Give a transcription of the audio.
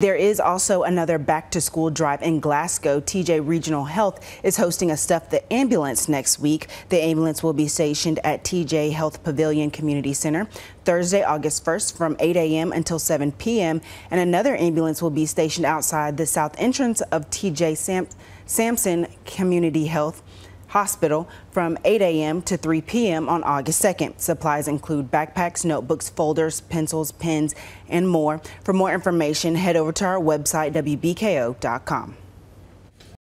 There is also another back to school drive in Glasgow. TJ Regional Health is hosting a Stuff the Ambulance next week. The ambulance will be stationed at TJ Health Pavilion Community Center Thursday, August 1st from 8 a.m. until 7 p.m. And another ambulance will be stationed outside the south entrance of TJ Sam Samson Community Health Hospital from 8 a.m. to 3 p.m. on August 2nd. Supplies include backpacks, notebooks, folders, pencils, pens, and more. For more information, head over to our website, WBKO.com.